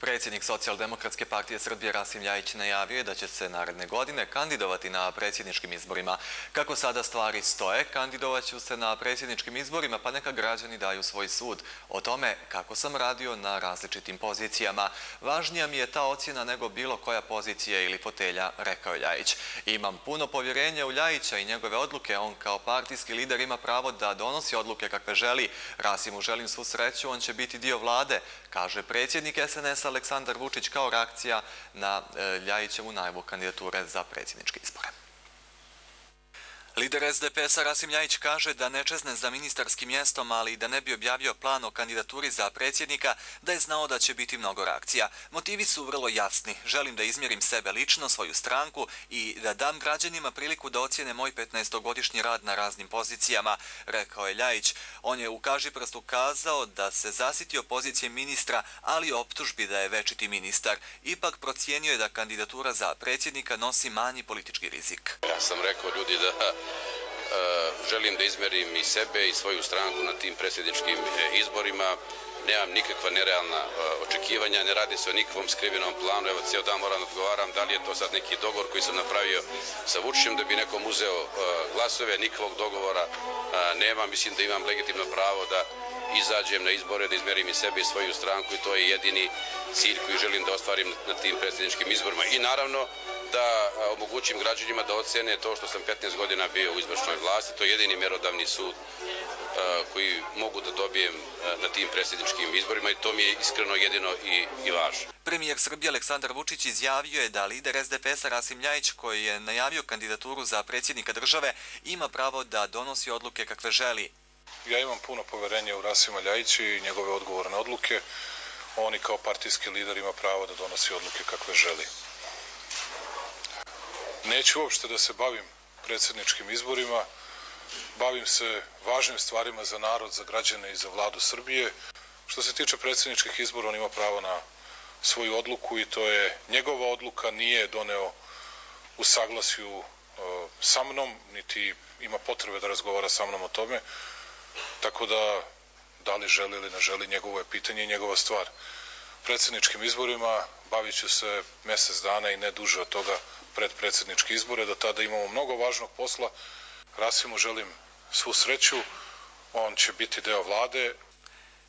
Predsjednik Socijaldemokratske partije Srbije Rasim Ljajić najavio je da će se naredne godine kandidovati na predsjedničkim izborima. Kako sada stvari stoje, kandidovaću se na predsjedničkim izborima, pa neka građani daju svoj sud o tome kako sam radio na različitim pozicijama. Važnija mi je ta ocjena nego bilo koja pozicija ili fotelja, rekao Ljajić. Imam puno povjerenja u Ljajića i njegove odluke. On kao partijski lider ima pravo da donosi odluke kakve želi. Rasimu želim svu sreću, on će biti dio vlade, kaže predsjednik SNS Aleksandar Vučić kao reakcija na e, Ljajićevu najavu kandidature za predsjedničke izbore. Lider SDP-a Rasim Ljajić kaže da ne čezne za ministarskim mjestom, ali i da ne bi objavio plan o kandidaturi za predsjednika, da je znao da će biti mnogo reakcija. Motivi su vrlo jasni. Želim da izmjerim sebe lično, svoju stranku i da dam građanima priliku da ocjene moj 15-godišnji rad na raznim pozicijama, rekao je Ljajić. On je u kaži prstu kazao da se zasitio pozicije ministra, ali optužbi da je večiti ministar. Ipak procijenio je da kandidatura za predsjednika nosi manji politički rizik. Ja sam rekao ljudi da želim da izmerim i sebe i svoju stranku na tim predsjedničkim e, izborima. Nemam nikakva nerealna e, očekivanja, ne radi se o nikakvom skrivenom planu. Evo, cijel dan moram odgovaram da li je to sad neki dogovor koji sam napravio sa Vučićem da bi nekom uzeo glasove. Nikakvog dogovora nema. Mislim da imam legitimno pravo da izađem na izbore, da izmerim i sebe i svoju stranku i to je jedini cilj koji želim da ostvarim na tim predsjedničkim izborima. I naravno, da omogućim građanima da ocene to što sam 15 godina bio u izvršnoj vlasti. To je jedini merodavni sud koji mogu da dobijem na tim predsjedničkim izborima i to mi je iskreno jedino i, i važno. Premijer Srbije Aleksandar Vučić izjavio je da lider SDP-a Rasim Ljajić, koji je najavio kandidaturu za predsjednika države, ima pravo da donosi odluke kakve želi. Ja imam puno poverenja u Rasima Ljajića i njegove odgovorne odluke. Oni kao partijski lider ima pravo da donosi odluke kakve želi. Neću uopšte da se bavim predsjedničkim izborima, bavim se važnim stvarima za narod, za građane i za vladu Srbije. Što se tiče predsjedničkih izbora, on ima pravo na svoju odluku i to je njegova odluka, nije doneo u saglasju e, sa mnom, niti ima potrebe da razgovara sa mnom o tome, tako da da li želi ili ne želi, njegovo je pitanje i njegova stvar. Predsjedničkim izborima bavit ću se mesec dana i ne duže od toga pred predsjedničke izbore, da tada imamo mnogo važnog posla. Rasimu želim svu sreću, on će biti deo vlade.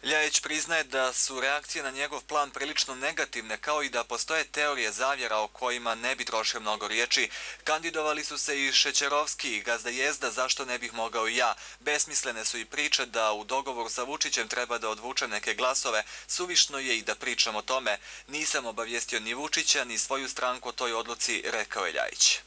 Ljajić priznaje da su reakcije na njegov plan prilično negativne, kao i da postoje teorije zavjera o kojima ne bi trošio mnogo riječi. Kandidovali su se i Šećerovski i Gazda Jezda, zašto ne bih mogao i ja. Besmislene su i priče da u dogovoru sa Vučićem treba da odvuče neke glasove. Suvišno je i da pričam o tome. Nisam obavijestio ni Vučića, ni svoju stranku o toj odluci, rekao je Ljajić.